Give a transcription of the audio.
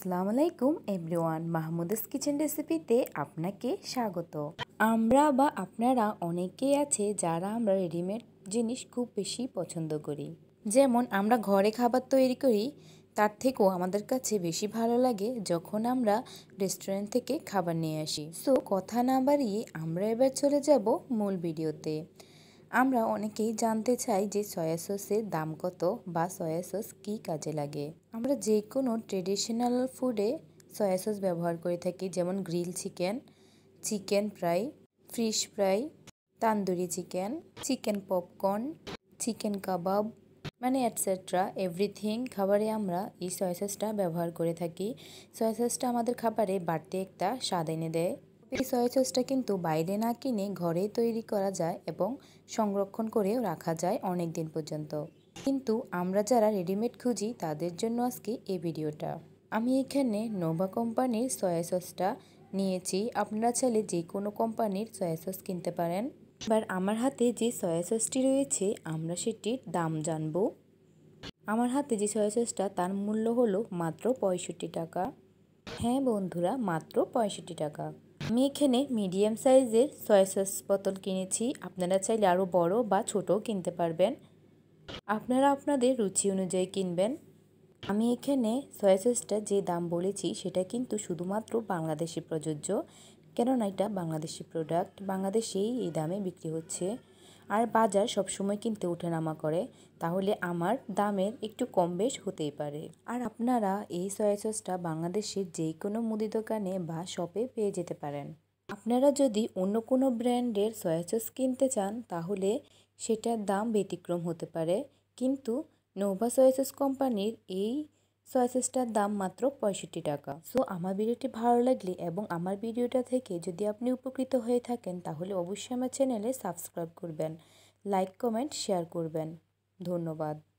আসসালামু আলাইকুম everyone, Mahmuda's kitchen রেসিপিতে আপনাকে স্বাগত। আমরা বা আপনারা অনেকেই আছে যারা আমরা রেডিমেড জিনিস খুব বেশি পছন্দ করি। যেমন আমরা ঘরে খাবার তৈরি করি, তার থেকেও আমাদের কাছে বেশি ভালো লাগে যখন আমরা রেস্টুরেন্ট থেকে খাবার নিয়ে আসি। সো, কথা না বাড়িয়ে আমরা এবার চলে যাব মূল ভিডিওতে। আমরা অনেকেই জানতে চাই যে সয়া সসের দাম কত বা সয়া সস কী কাজে লাগে। আমরা যে কোনো ট্রেডিশনাল ফুডে সয়া সস ব্যবহার করে থাকি, যেমন grill chicken chicken fry fish fry tandoori chicken chicken popcorn chicken kebab মানে অ্যাটসেট্রা এভরিথিং খাবারে আমরা এই সয়া সসটা ব্যবহার করে থাকি। সয়া সসটা আমাদের খাবারে বাড়তি একটা স্বাদ এনে দেয়। এই সয়া সসটা কিন্তু বাইরে না কিনে ঘরেই তৈরি করা যায় এবং সংরক্ষণ করেও রাখা যায় অনেক দিন পর্যন্ত। কিন্তু আমরা যারা রেডিমেড খুঁজি তাদের জন্য আজকে এই ভিডিওটা। আমি এখানে নোভা কোম্পানির সয়া সসটা নিয়েছি। আপনারা চাইলে যে কোনো কোম্পানির সয়া সস কিনতে পারেন। এবার আমার হাতে যে সয়া সসটি রয়েছে, আমরা সেটির দাম জানব। আমার হাতে যে সয়া সসটা তার মূল্য হলো মাত্র পঁয়ষট্টি টাকা। হ্যাঁ বন্ধুরা, মাত্র পঁয়ষট্টি টাকা। আমি এখানে মিডিয়াম সাইজের সয়া সস বোতল কিনেছি। আপনারা চাইলে আরও বড় বা ছোটও কিনতে পারবেন। আপনারা আপনাদের রুচি অনুযায়ী কিনবেন। আমি এখানে সয়া সসটা যে দাম বলেছি, সেটা কিন্তু শুধুমাত্র বাংলাদেশে প্রযোজ্য। কেননা এটা বাংলাদেশি প্রোডাক্ট বাংলাদেশেই এই দামে বিক্রি হচ্ছে। আর বাজার সবসময় কিনতে ওঠানামা করে, তাহলে আমার দামের একটু কম বেশ হতেই পারে। আর আপনারা এই সয়া সসটা বাংলাদেশের যে কোনো মুদি দোকানে বা শপে পেয়ে যেতে পারেন। আপনারা যদি অন্য কোনো ব্র্যান্ডের সয়া সস কিনতে চান, তাহলে সেটার দাম ব্যতিক্রম হতে পারে। কিন্তু নোভা সয়া সস কোম্পানির এই সয়া সসটার দাম মাত্র পঁয়ষট্টি টাকা। সো, আমার ভিডিওটি ভালো লাগলে এবং আমার ভিডিওটা থেকে যদি আপনি উপকৃত হয়ে থাকেন, তাহলে অবশ্যই আমার চ্যানেলে সাবস্ক্রাইব করবেন, লাইক, কমেন্ট, শেয়ার করবেন। ধন্যবাদ।